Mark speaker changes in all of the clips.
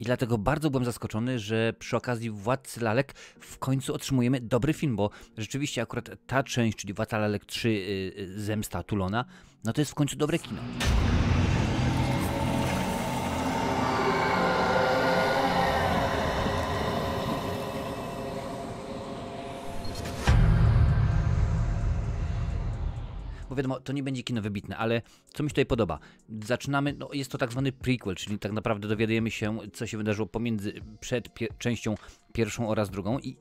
Speaker 1: I dlatego bardzo byłem zaskoczony, że przy okazji Władcy Lalek w końcu otrzymujemy dobry film, bo rzeczywiście akurat ta część, czyli Władca Lalek 3 yy, Zemsta Tulona, no to jest w końcu dobre kino. Bo wiadomo, to nie będzie kino wybitne, ale co mi się tutaj podoba? Zaczynamy, no jest to tak zwany prequel, czyli tak naprawdę dowiadujemy się, co się wydarzyło pomiędzy, przed częścią pierwszą oraz drugą i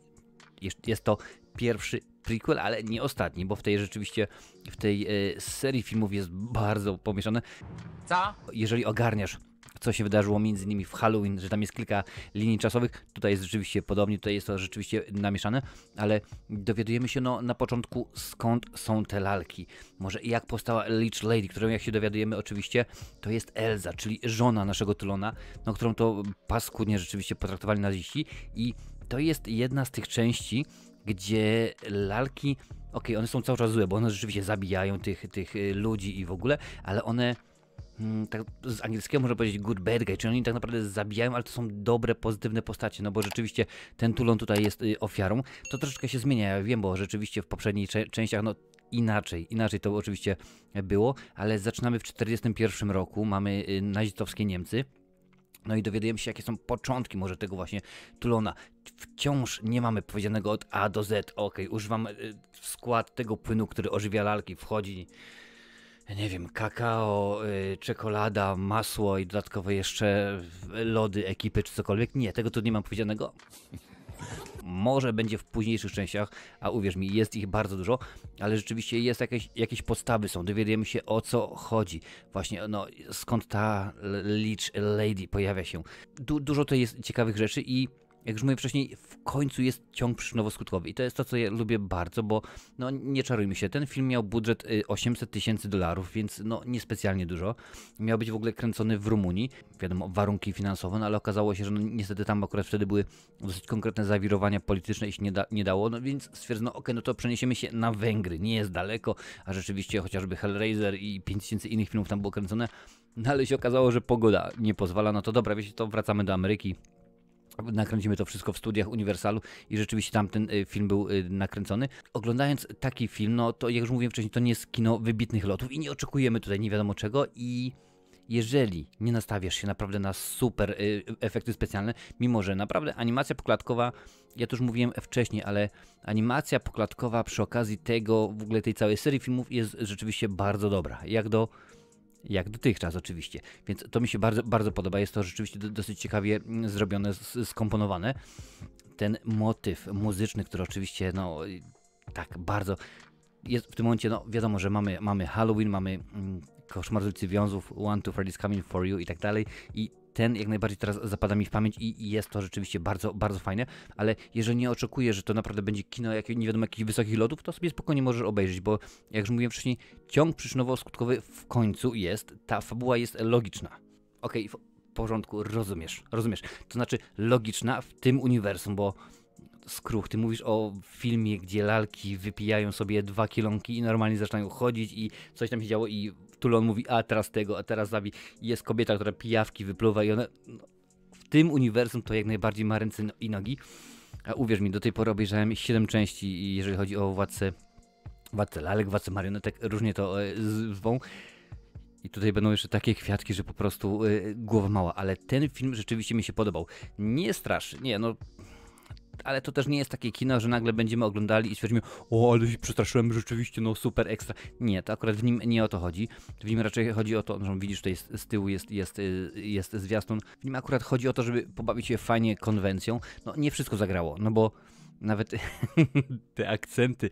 Speaker 1: jest, to pierwszy prequel, ale nie ostatni, bo w tej rzeczywiście, w tej e, serii filmów jest bardzo pomieszane.
Speaker 2: Co?
Speaker 1: Jeżeli ogarniasz co się wydarzyło między nimi w Halloween, że tam jest kilka linii czasowych. Tutaj jest rzeczywiście podobnie, tutaj jest to rzeczywiście namieszane, ale dowiadujemy się no, na początku skąd są te lalki. Może jak powstała Leech Lady, którą jak się dowiadujemy oczywiście, to jest Elza, czyli żona naszego Tylona, no, którą to paskudnie rzeczywiście potraktowali naziści i to jest jedna z tych części, gdzie lalki, okej, okay, one są cały czas złe, bo one rzeczywiście zabijają tych, tych y, ludzi i w ogóle, ale one tak z angielskiego można powiedzieć good bad guy, czyli oni tak naprawdę zabijają, ale to są dobre, pozytywne postacie, no bo rzeczywiście ten Tulon tutaj jest y, ofiarą. To troszeczkę się zmienia, ja wiem, bo rzeczywiście w poprzednich częściach, no inaczej, inaczej to oczywiście było, ale zaczynamy w 1941 roku, mamy y, nazistowskie Niemcy. No i dowiadujemy się, jakie są początki może tego właśnie Tulona. Wciąż nie mamy powiedzianego od A do Z, ok, używam y, skład tego płynu, który ożywia lalki, wchodzi nie wiem, kakao, y, czekolada, masło i dodatkowo jeszcze lody ekipy czy cokolwiek. Nie, tego tu nie mam powiedzianego. Może będzie w późniejszych częściach, a uwierz mi, jest ich bardzo dużo, ale rzeczywiście jest jakieś, jakieś podstawy są, dowiadujemy się o co chodzi. Właśnie, no, skąd ta Leech Lady pojawia się. Du dużo tutaj jest ciekawych rzeczy i jak już mówiłem wcześniej, w końcu jest ciąg przyczynowo-skutkowy. I to jest to, co ja lubię bardzo, bo no nie czarujmy się, ten film miał budżet 800 y, tysięcy dolarów, więc no niespecjalnie dużo. Miał być w ogóle kręcony w Rumunii, wiadomo, warunki finansowe, no ale okazało się, że no, niestety tam akurat wtedy były dosyć konkretne zawirowania polityczne i się nie, da, nie dało, no więc stwierdzono, ok, no to przeniesiemy się na Węgry, nie jest daleko, a rzeczywiście chociażby Hellraiser i 5000 innych filmów tam było kręcone, no ale się okazało, że pogoda nie pozwala, no to dobra, wiecie, to wracamy do Ameryki, Nakręcimy to wszystko w studiach Uniwersalu i rzeczywiście tam ten y, film był y, nakręcony. Oglądając taki film, no to jak już mówiłem wcześniej, to nie jest kino wybitnych lotów i nie oczekujemy tutaj nie wiadomo czego i jeżeli nie nastawiasz się naprawdę na super y, efekty specjalne, mimo że naprawdę animacja poklatkowa, ja to już mówiłem wcześniej, ale animacja poklatkowa przy okazji tego, w ogóle tej całej serii filmów jest rzeczywiście bardzo dobra. Jak do jak dotychczas oczywiście. Więc to mi się bardzo, bardzo podoba. Jest to rzeczywiście dosyć ciekawie mm, zrobione, skomponowane. Ten motyw muzyczny, który oczywiście, no tak bardzo jest w tym momencie, no wiadomo, że mamy, mamy Halloween, mamy mm, Koszmar z ulicy Wiązów, One, Two, Freddy's Coming For You i tak dalej. I ten jak najbardziej teraz zapada mi w pamięć i jest to rzeczywiście bardzo, bardzo fajne, ale jeżeli nie oczekujesz, że to naprawdę będzie kino jak, nie wiadomo jakich wysokich lotów, to sobie spokojnie możesz obejrzeć, bo jak już mówiłem wcześniej, ciąg przyczynowo-skutkowy w końcu jest, ta fabuła jest logiczna. Okej, okay, w porządku, rozumiesz, rozumiesz. To znaczy logiczna w tym uniwersum, bo skruch, ty mówisz o filmie, gdzie lalki wypijają sobie dwa kilonki i normalnie zaczynają chodzić i coś tam się działo i Tulon mówi, a teraz tego, a teraz zabi. Jest kobieta, która pijawki wypluwa i ona... W tym uniwersum to jak najbardziej ma ręce i nogi. A uwierz mi, do tej pory obejrzałem 7 części, jeżeli chodzi o Władcę, Władcę Lalek, Władcę Marionetek, różnie to e, zwą. I tutaj będą jeszcze takie kwiatki, że po prostu y, głowa mała, ale ten film rzeczywiście mi się podobał. Nie straszy, nie, no ale to też nie jest takie kino, że nagle będziemy oglądali i stwierdzimy, o, ale się przestraszyłem, rzeczywiście, no super, ekstra. Nie, to akurat w nim nie o to chodzi. W nim raczej chodzi o to, że widzisz, tutaj z tyłu jest, jest, jest zwiastun. W nim akurat chodzi o to, żeby pobawić się fajnie konwencją. No nie wszystko zagrało, no bo nawet te akcenty,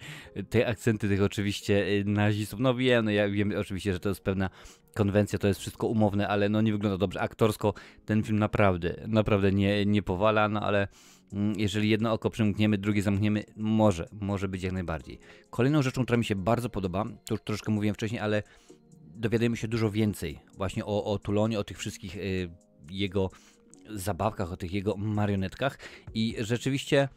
Speaker 1: te akcenty tych oczywiście nazistów, no wiem, no ja wiem oczywiście, że to jest pewna konwencja, to jest wszystko umowne, ale no nie wygląda dobrze. Aktorsko ten film naprawdę, naprawdę nie, nie powala, no ale Mm, jeżeli jedno oko przymkniemy, drugie zamkniemy, może, może być jak najbardziej. Kolejną rzeczą, która mi się bardzo podoba, to już troszkę mówiłem wcześniej, ale dowiadujemy się dużo więcej właśnie o, o Tulonie, o tych wszystkich y, jego zabawkach, o tych jego marionetkach i rzeczywiście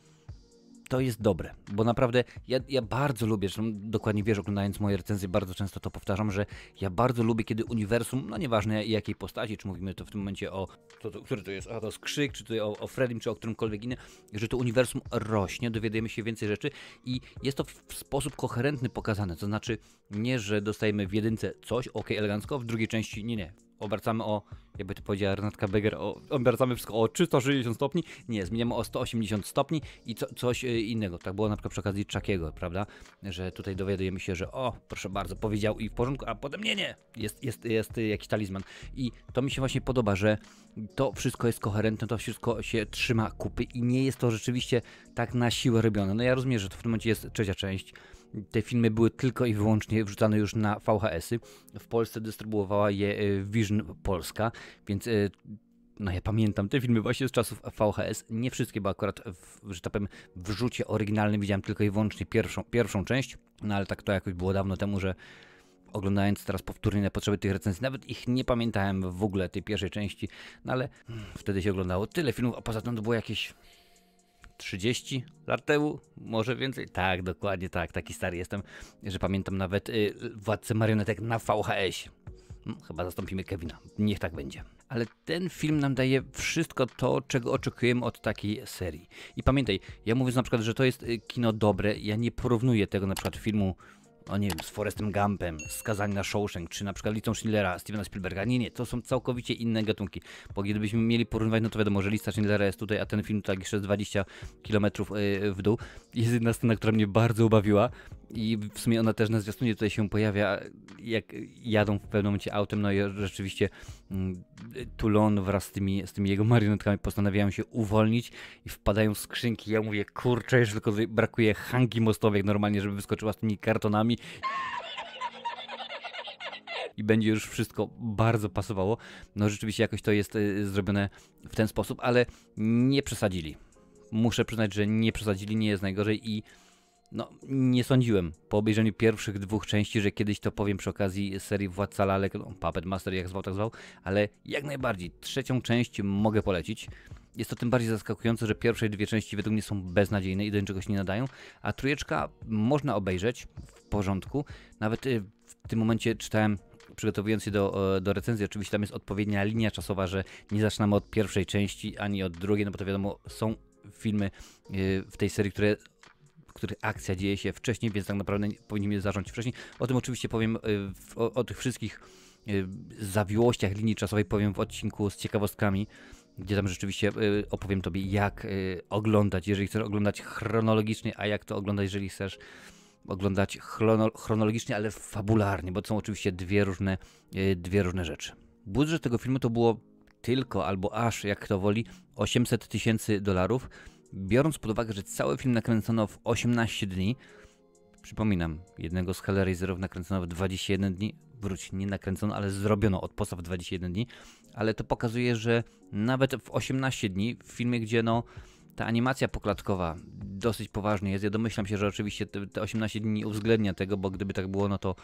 Speaker 1: to jest dobre, bo naprawdę ja, ja bardzo lubię, zresztą dokładnie wiesz, oglądając moje recenzje, bardzo często to powtarzam, że ja bardzo lubię, kiedy uniwersum, no nieważne jakiej postaci, czy mówimy to w tym momencie o, to, to, który to jest, a to jest Krzyk, czy to o, o Fredim, czy o którymkolwiek innym, że to uniwersum rośnie, dowiadujemy się więcej rzeczy i jest to w sposób koherentny pokazane, to znaczy nie, że dostajemy w jedynce coś, ok, elegancko, w drugiej części nie, nie, obracamy o, jakby to powiedziała Renatka Beger, obracamy wszystko o 360 stopni, nie, zmieniamy o 180 stopni i co, coś e, innego. Tak było na przykład przy okazji Czakiego, prawda, że tutaj dowiadujemy się, że o, proszę bardzo, powiedział i w porządku, a potem nie, nie, jest, jest, jest jakiś talizman. I to mi się właśnie podoba, że to wszystko jest koherentne, to wszystko się trzyma kupy i nie jest to rzeczywiście tak na siłę robione. No ja rozumiem, że to w tym momencie jest trzecia część, te filmy były tylko i wyłącznie wrzucane już na VHS-y. W Polsce dystrybuowała je e, Vision Polska, więc e, no ja pamiętam te filmy właśnie z czasów VHS. Nie wszystkie, bo akurat, w, że tak powiem, w rzucie oryginalnym widziałem tylko i wyłącznie pierwszą, pierwszą część, no ale tak to jakoś było dawno temu, że oglądając teraz powtórnie na potrzeby tych recenzji, nawet ich nie pamiętałem w ogóle, tej pierwszej części, no ale hmm, wtedy się oglądało tyle filmów, a poza tym to było jakieś 30 lat temu, może więcej. Tak, dokładnie tak, taki stary jestem, że pamiętam nawet y, Władcę Marionetek na VHS. No, chyba zastąpimy Kevina, niech tak będzie. Ale ten film nam daje wszystko to, czego oczekujemy od takiej serii. I pamiętaj, ja mówię na przykład, że to jest y, kino dobre, ja nie porównuję tego na przykład filmu o nie wiem, z Forestem Gumpem, Skazani na Shawshank, czy na przykład listą Schindlera, Stevena Spielberga. Nie, nie, to są całkowicie inne gatunki. Bo gdybyśmy mieli porównywać, no to wiadomo, że lista Schindlera jest tutaj, a ten film tak jeszcze 20 km y, w dół. Jest jedna scena, która mnie bardzo ubawiła i w sumie ona też na zwiastunie tutaj się pojawia, jak jadą w pewnym momencie autem, no i rzeczywiście mm, Toulon wraz z tymi, z tymi jego marionetkami postanawiają się uwolnić i wpadają w skrzynki. Ja mówię, kurczę, jeszcze tylko brakuje hangi mostowej normalnie, żeby wyskoczyła z tymi kartonami i będzie już wszystko bardzo pasowało. No rzeczywiście jakoś to jest y, zrobione w ten sposób, ale nie przesadzili. Muszę przyznać, że nie przesadzili, nie jest najgorzej i no, nie sądziłem po obejrzeniu pierwszych dwóch części, że kiedyś to powiem przy okazji serii Władca Lalek, no, Puppet Master, jak zwał, tak zwał, ale jak najbardziej trzecią część mogę polecić. Jest to tym bardziej zaskakujące, że pierwsze dwie części według mnie są beznadziejne i do niczego się nie nadają, a trójeczka można obejrzeć w porządku. Nawet y, w tym momencie czytałem przygotowując się do, do recenzji, oczywiście tam jest odpowiednia linia czasowa, że nie zaczynamy od pierwszej części ani od drugiej, no bo to wiadomo, są filmy y, w tej serii, które których akcja dzieje się wcześniej, więc tak naprawdę powinniśmy zacząć wcześniej. O tym oczywiście powiem, y, o, o tych wszystkich y, zawiłościach linii czasowej powiem w odcinku z ciekawostkami, gdzie tam rzeczywiście y, opowiem Tobie, jak oglądać, jeżeli chcesz oglądać chronologicznie, a jak to oglądać, jeżeli chcesz oglądać chrono, chronologicznie, ale fabularnie, bo to są oczywiście dwie różne, dwie różne rzeczy. Budżet tego filmu to było tylko albo aż, jak kto woli, 800 tysięcy dolarów biorąc pod uwagę, że cały film nakręcono w 18 dni, przypominam, jednego z Hellraiserów nakręcono w 21 dni, wróć, nie nakręcono, ale zrobiono od podstaw 21 dni, ale to pokazuje, że nawet w 18 dni, w filmie, gdzie no ta animacja poklatkowa dosyć poważnie jest. Ja domyślam się, że oczywiście te, te 18 dni nie uwzględnia tego, bo gdyby tak było, no to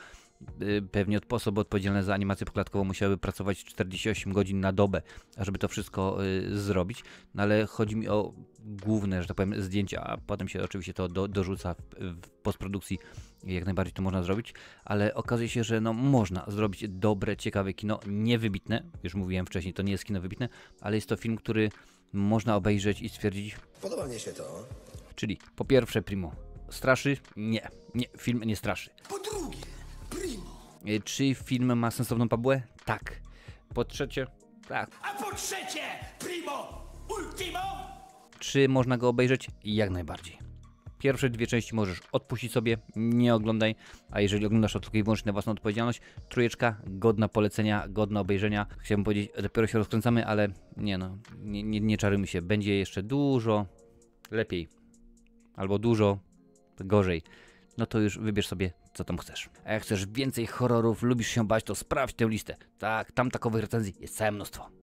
Speaker 1: y, pewnie osoby odpowiedzialne za animację poklatkową musiałyby pracować 48 godzin na dobę, żeby to wszystko y, zrobić. No ale chodzi mi o główne, że tak powiem, zdjęcia, a potem się oczywiście to do, dorzuca w, postprodukcji, jak najbardziej to można zrobić, ale okazuje się, że no można zrobić dobre, ciekawe kino, niewybitne, już mówiłem wcześniej, to nie jest kino wybitne, ale jest to film, który można obejrzeć i stwierdzić.
Speaker 2: Podoba mnie się to.
Speaker 1: Czyli po pierwsze, Primo, straszy? Nie, nie, film nie straszy.
Speaker 2: Po drugie, Primo.
Speaker 1: E, czy film ma sensowną fabułę? Tak. Po trzecie, tak.
Speaker 2: A po trzecie, Primo, Ultimo.
Speaker 1: Czy można go obejrzeć? Jak najbardziej. Pierwsze dwie części możesz odpuścić sobie, nie oglądaj, a jeżeli oglądasz to tylko i wyłącznie na własną odpowiedzialność, trójeczka, godna polecenia, godna obejrzenia. Chciałbym powiedzieć, dopiero się rozkręcamy, ale nie no, nie, nie, nie czarujmy się, będzie jeszcze dużo lepiej, albo dużo gorzej. No to już wybierz sobie, co tam chcesz. A jak chcesz więcej horrorów, lubisz się bać, to sprawdź tę listę. Tak, tam takowych recenzji jest całe mnóstwo.